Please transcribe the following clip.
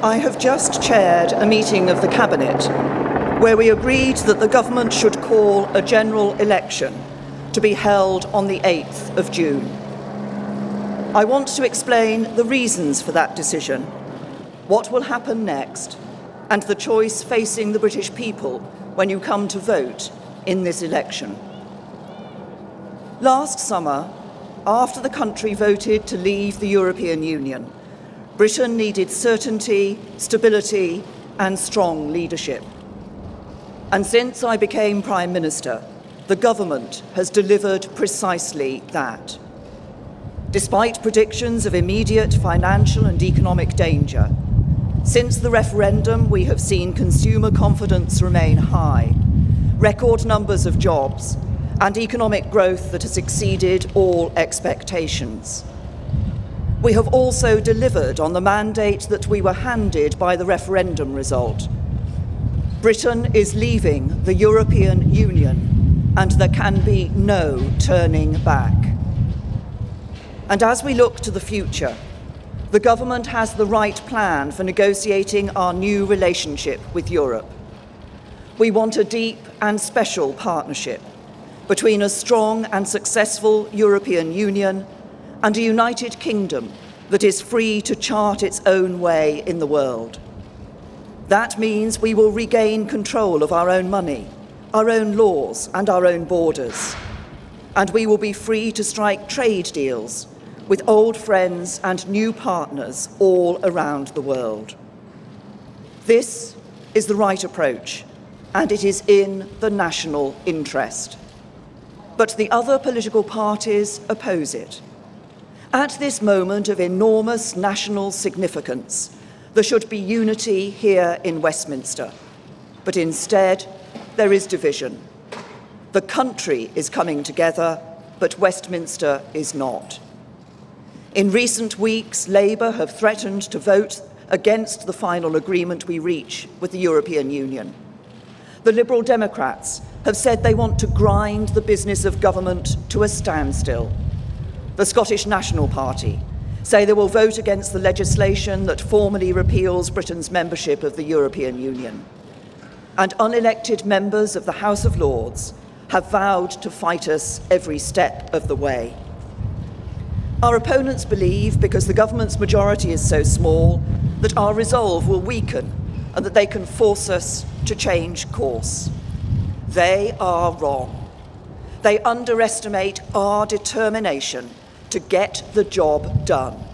I have just chaired a meeting of the Cabinet where we agreed that the government should call a general election to be held on the 8th of June. I want to explain the reasons for that decision, what will happen next, and the choice facing the British people when you come to vote in this election. Last summer, after the country voted to leave the European Union, Britain needed certainty, stability, and strong leadership. And since I became Prime Minister, the government has delivered precisely that. Despite predictions of immediate financial and economic danger, since the referendum, we have seen consumer confidence remain high, record numbers of jobs, and economic growth that has exceeded all expectations. We have also delivered on the mandate that we were handed by the referendum result. Britain is leaving the European Union, and there can be no turning back. And as we look to the future, the government has the right plan for negotiating our new relationship with Europe. We want a deep and special partnership between a strong and successful European Union and a United Kingdom that is free to chart its own way in the world. That means we will regain control of our own money, our own laws, and our own borders. And we will be free to strike trade deals with old friends and new partners all around the world. This is the right approach, and it is in the national interest but the other political parties oppose it. At this moment of enormous national significance, there should be unity here in Westminster. But instead, there is division. The country is coming together, but Westminster is not. In recent weeks, Labour have threatened to vote against the final agreement we reach with the European Union. The Liberal Democrats have said they want to grind the business of government to a standstill. The Scottish National Party say they will vote against the legislation that formally repeals Britain's membership of the European Union. And unelected members of the House of Lords have vowed to fight us every step of the way. Our opponents believe, because the government's majority is so small, that our resolve will weaken and that they can force us to change course. They are wrong. They underestimate our determination to get the job done.